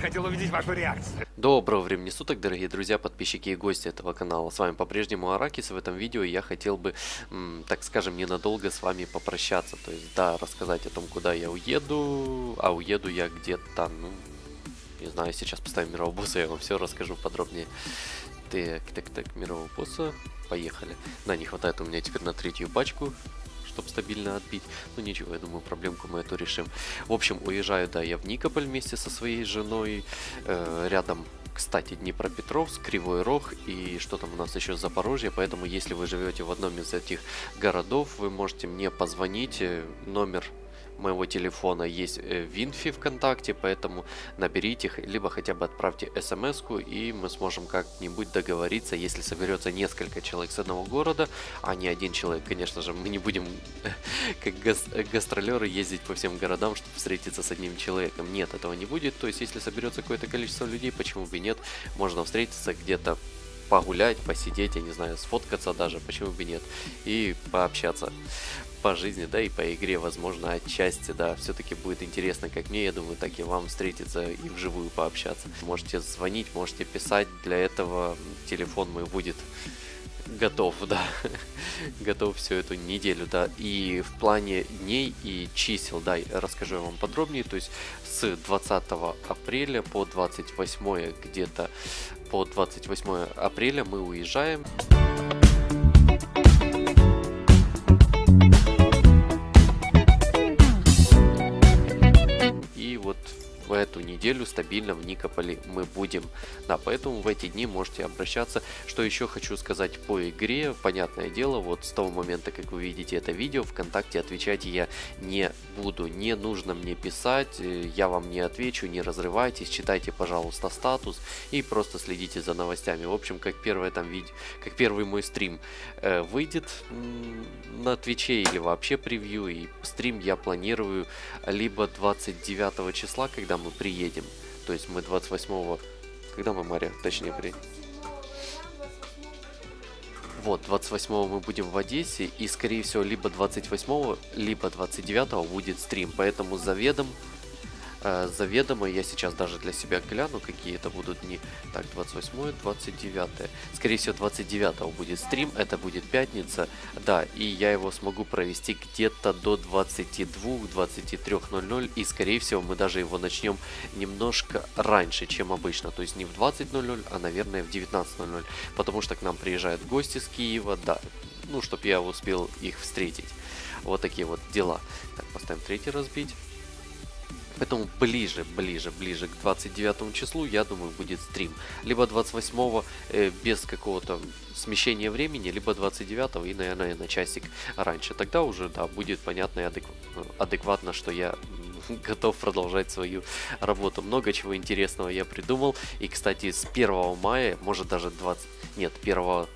хотел увидеть вашу реакцию. Доброго времени суток, дорогие друзья, подписчики и гости этого канала. С вами по-прежнему Аракис. В этом видео я хотел бы, так скажем, ненадолго с вами попрощаться. То есть, да, рассказать о том, куда я уеду. А уеду я где-то, ну, не знаю, сейчас поставим мирового босса, я вам все расскажу подробнее. Так, так, так, мирового босса. Поехали. Да, не хватает у меня теперь на третью пачку чтобы стабильно отбить. Ну ничего, я думаю, проблемку мы эту решим. В общем, уезжаю, да, я в Никополь вместе со своей женой. Э, рядом кстати, Днепропетровск, Кривой Рог и что там у нас еще Запорожье, поэтому если вы живете в одном из этих городов, вы можете мне позвонить, э, номер моего телефона есть э, Винфи ВКонтакте, поэтому наберите, либо хотя бы отправьте смс и мы сможем как-нибудь договориться, если соберется несколько человек с одного города, а не один человек. Конечно же, мы не будем, как гастролеры, ездить по всем городам, чтобы встретиться с одним человеком. Нет, этого не будет. То есть, если соберется какое-то количество людей, почему бы нет, можно встретиться где-то погулять, посидеть, я не знаю, сфоткаться даже, почему бы нет, и пообщаться по жизни, да, и по игре, возможно, отчасти, да, все-таки будет интересно как мне, я думаю, так и вам встретиться и вживую пообщаться. Можете звонить, можете писать, для этого телефон мой будет готов, да, готов всю эту неделю, да, и в плане дней и чисел, да, расскажу вам подробнее, то есть с 20 апреля по 28 где-то по 28 апреля мы уезжаем. Эту неделю стабильно в Никополе мы будем. Да, поэтому в эти дни можете обращаться. Что еще хочу сказать по игре. Понятное дело, вот с того момента, как вы видите это видео, ВКонтакте отвечать я не буду. Не нужно мне писать, э, я вам не отвечу, не разрывайтесь, читайте, пожалуйста, статус и просто следите за новостями. В общем, как первое там видео, как первый мой стрим э, выйдет на Твиче или вообще превью, и стрим я планирую либо 29 числа, когда мы приедем. То есть мы 28-го... Когда мы, Мария, точнее, приедем? Вот, 28 мы будем в Одессе, и, скорее всего, либо 28, либо 29 будет стрим. Поэтому заведом э, заведомо. Я сейчас даже для себя гляну, какие это будут дни. Так, 28 29 Скорее всего, 29 будет стрим, это будет пятница. Да, и я его смогу провести где-то до 22-23.00. И, скорее всего, мы даже его начнем немножко раньше, чем обычно. То есть не в 20.00, а, наверное, в 19.00. Потому что к нам приезжают гости с Киева, да. Ну, чтобы я успел их встретить. Вот такие вот дела. Так, поставим третий разбить. Поэтому ближе, ближе, ближе к 29 числу, я думаю, будет стрим. Либо 28 э, без какого-то смещения времени, либо 29 и, наверное, на часик раньше. Тогда уже, да, будет понятно и адекв... адекватно, что я готов продолжать свою работу. Много чего интересного я придумал. И, кстати, с 1 мая, может даже 20... Нет, 1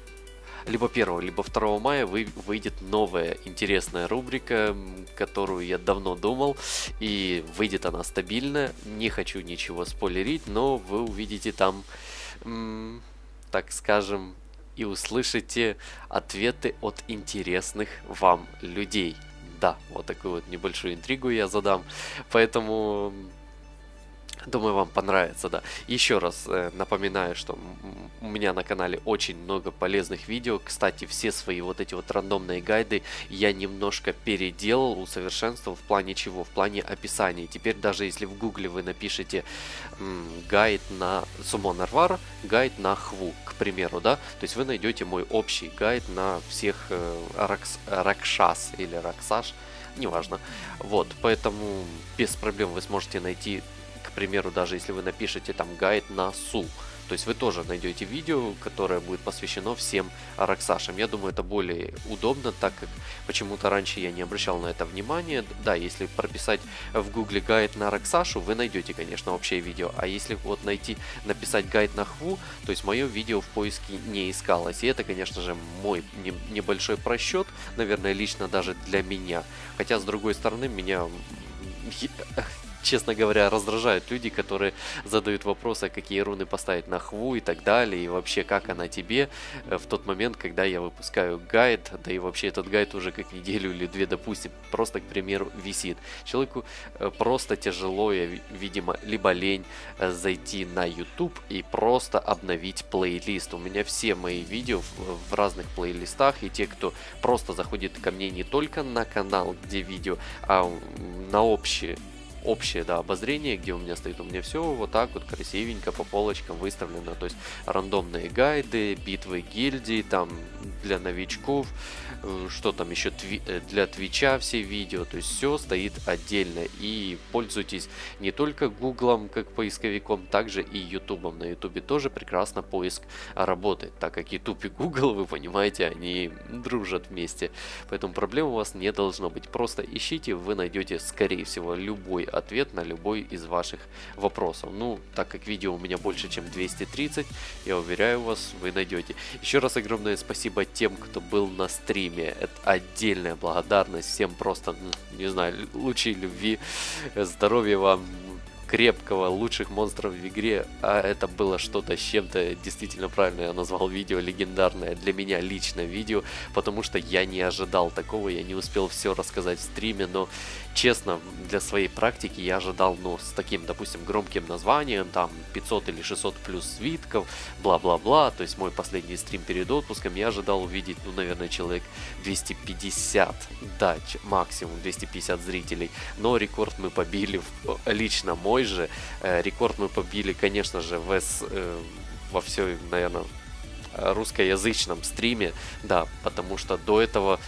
либо 1, либо 2 мая вы, выйдет новая интересная рубрика, которую я давно думал, и выйдет она стабильно. Не хочу ничего спойлерить, но вы увидите там, так скажем, и услышите ответы от интересных вам людей. Да, вот такую вот небольшую интригу я задам. Поэтому Думаю, вам понравится, да. Еще раз э, напоминаю, что у меня на канале очень много полезных видео. Кстати, все свои вот эти вот рандомные гайды я немножко переделал, усовершенствовал в плане чего? В плане описания. Теперь даже если в гугле вы напишите гайд на Summoner War, гайд на Хву, к примеру, да, то есть вы найдете мой общий гайд на всех э, Ракс, Ракшас или Раксаш, неважно. Вот, поэтому без проблем вы сможете найти примеру, даже если вы напишете там гайд на СУ, то есть вы тоже найдете видео, которое будет посвящено всем Роксашам. Я думаю, это более удобно, так как почему-то раньше я не обращал на это внимания. Да, если прописать в гугле гайд на Роксашу, вы найдете, конечно, общее видео. А если вот найти, написать гайд на Хву, то есть мое видео в поиске не искалось. И это, конечно же, мой небольшой просчет, наверное, лично даже для меня. Хотя, с другой стороны, меня честно говоря, раздражают люди, которые задают вопросы, какие руны поставить на хву и так далее, и вообще как она тебе э, в тот момент, когда я выпускаю гайд, да и вообще этот гайд уже как неделю или две, допустим, просто, к примеру, висит. Человеку э, просто тяжело, видимо, либо лень э, зайти на YouTube и просто обновить плейлист. У меня все мои видео в, разных плейлистах, и те, кто просто заходит ко мне не только на канал, где видео, а на общие общее да, обозрение, где у меня стоит, у меня все вот так вот красивенько по полочкам выставлено, то есть рандомные гайды, битвы гильдии, там для новичков, э, что там еще тви э, для Твича все видео, то есть все стоит отдельно и пользуйтесь не только Гуглом как поисковиком, также и Ютубом. На Ютубе тоже прекрасно поиск работает, так как Ютуб и Google, вы понимаете, они дружат вместе, поэтому проблем у вас не должно быть. Просто ищите, вы найдете скорее всего любой ответ на любой из ваших вопросов. Ну, так как видео у меня больше, чем 230, я уверяю вас, вы найдете. Еще раз огромное спасибо тем, кто был на стриме. Это отдельная благодарность всем просто, не знаю, лучей любви, здоровья вам, крепкого, лучших монстров в игре, а это было что-то с чем-то действительно правильно я назвал видео легендарное для меня лично видео, потому что я не ожидал такого, я не успел все рассказать в стриме, но честно, для своей практики я ожидал, ну, с таким, допустим, громким названием, там, 500 или 600 плюс свитков, бла-бла-бла, то есть мой последний стрим перед отпуском, я ожидал увидеть, ну, наверное, человек 250, да, максимум 250 зрителей, но рекорд мы побили, лично мой же, э, рекорд мы побили, конечно же, в S, э, во всей, наверное, русскоязычном стриме, да, потому что до этого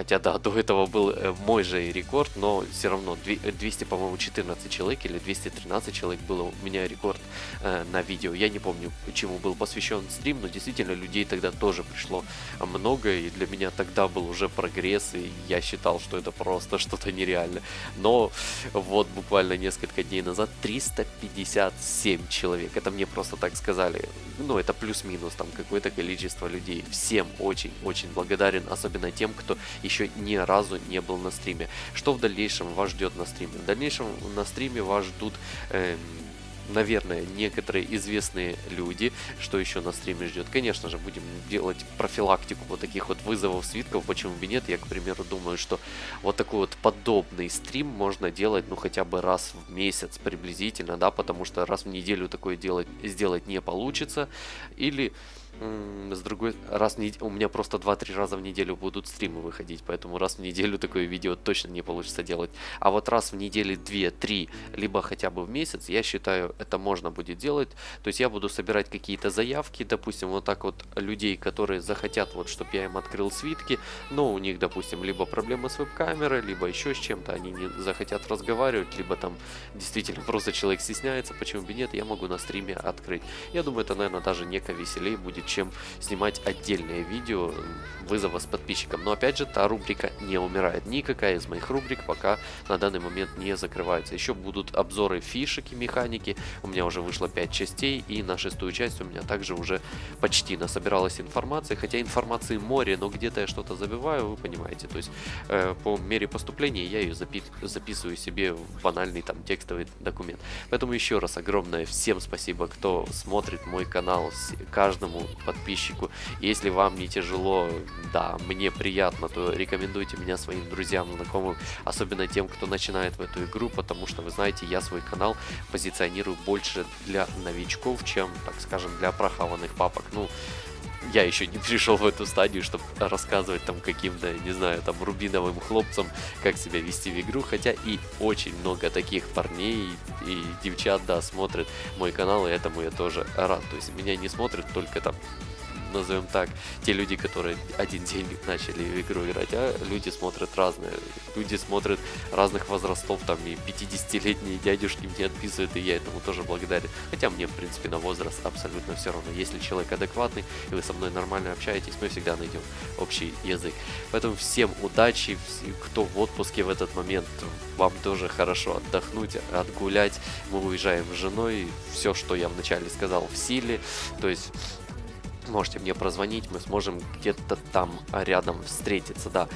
Хотя, да, до этого был э, мой же рекорд, но все равно 200, по-моему, 14 человек или 213 человек было у меня рекорд э, на видео. Я не помню, чему был посвящен стрим, но действительно людей тогда тоже пришло много, и для меня тогда был уже прогресс, и я считал, что это просто что-то нереальное. Но вот буквально несколько дней назад 357 человек, это мне просто так сказали, ну это плюс-минус там какое-то количество людей. Всем очень-очень благодарен, особенно тем, кто еще ни разу не был на стриме. Что в дальнейшем вас ждет на стриме? В дальнейшем на стриме вас ждут... Э, наверное, некоторые известные люди, что еще на стриме ждет. Конечно же, будем делать профилактику вот таких вот вызовов свитков, почему бы нет. Я, к примеру, думаю, что вот такой вот подобный стрим можно делать, ну, хотя бы раз в месяц приблизительно, да, потому что раз в неделю такое делать, сделать не получится. Или с другой, раз в у меня просто 2-3 раза в неделю будут стримы выходить, поэтому раз в неделю такое видео точно не получится делать. А вот раз в неделю 2-3, либо хотя бы в месяц, я считаю, это можно будет делать. То есть я буду собирать какие-то заявки, допустим, вот так вот людей, которые захотят, вот, чтобы я им открыл свитки, но у них, допустим, либо проблемы с веб-камерой, либо еще с чем-то, они не захотят разговаривать, либо там действительно просто человек стесняется, почему бы нет, я могу на стриме открыть. Я думаю, это, наверное, даже неко веселее будет, чем снимать отдельное видео вызова с подписчиком. Но опять же, та рубрика не умирает. Никакая из моих рубрик пока на данный момент не закрывается. Еще будут обзоры фишек и механики. У меня уже вышло 5 частей, и на шестую часть у меня также уже почти насобиралась информация. Хотя информации море, но где-то я что-то забиваю, вы понимаете. То есть э, по мере поступления я ее запи записываю себе в банальный там текстовый документ. Поэтому еще раз огромное всем спасибо, кто смотрит мой канал, каждому подписчику. Если вам не тяжело, да, мне приятно, то рекомендуйте меня своим друзьям, знакомым, особенно тем, кто начинает в эту игру, потому что, вы знаете, я свой канал позиционирую больше для новичков, чем, так скажем, для прохаванных папок. Ну, я еще не пришел в эту стадию, чтобы рассказывать там каким-то, не знаю, там рубиновым хлопцам, как себя вести в игру, хотя и очень много таких парней и девчат, да, смотрят мой канал, и этому я тоже рад. То есть меня не смотрят только там назовем так, те люди, которые один день начали в игру играть, а люди смотрят разные. Люди смотрят разных возрастов, там и 50-летние дядюшки мне отписывают, и я этому тоже благодарен. Хотя мне, в принципе, на возраст абсолютно все равно. Если человек адекватный, и вы со мной нормально общаетесь, мы всегда найдем общий язык. Поэтому всем удачи, кто в отпуске в этот момент, вам тоже хорошо отдохнуть, отгулять. Мы уезжаем с женой, все, что я вначале сказал, в силе. То есть можете мне прозвонить, мы сможем где-то там рядом встретиться, да.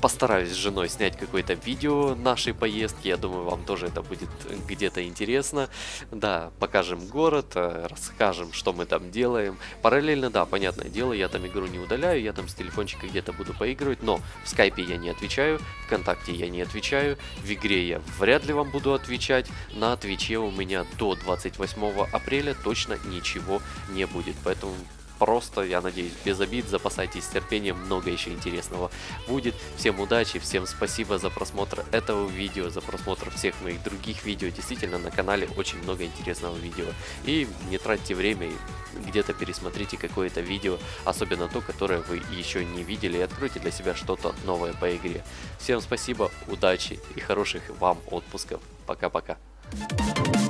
Постараюсь с женой снять какое-то видео нашей поездки. Я думаю, вам тоже это будет где-то интересно. Да, покажем город, э, расскажем, что мы там делаем. Параллельно, да, понятное дело, я там игру не удаляю, я там с телефончика где-то буду поигрывать, но в скайпе я не отвечаю, ВКонтакте я не отвечаю, в игре я вряд ли вам буду отвечать, на Твиче у меня до 28 апреля точно ничего не будет, поэтому просто, я надеюсь, без обид, запасайтесь терпением, много еще интересного будет. Всем удачи, всем спасибо за просмотр этого видео, за просмотр всех моих других видео. Действительно, на канале очень много интересного видео. И не тратьте время, где-то пересмотрите какое-то видео, особенно то, которое вы еще не видели, и откройте для себя что-то новое по игре. Всем спасибо, удачи и хороших вам отпусков. Пока-пока. Thank you